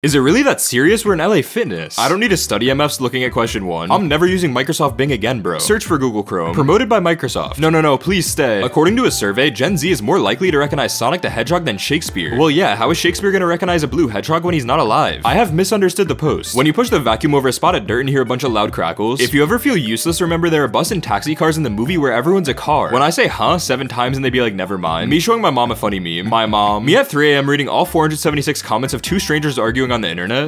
Is it really that serious? We're in LA Fitness. I don't need to study MFs looking at question one. I'm never using Microsoft Bing again, bro. Search for Google Chrome. Promoted by Microsoft. No, no, no, please stay. According to a survey, Gen Z is more likely to recognize Sonic the Hedgehog than Shakespeare. Well, yeah, how is Shakespeare gonna recognize a blue hedgehog when he's not alive? I have misunderstood the post. When you push the vacuum over a spot of dirt and hear a bunch of loud crackles, if you ever feel useless, remember there are bus and taxi cars in the movie where everyone's a car. When I say huh seven times and they be like, never mind. Me showing my mom a funny meme. My mom. Me at 3 a.m. reading all 476 comments of two strangers arguing on the internet.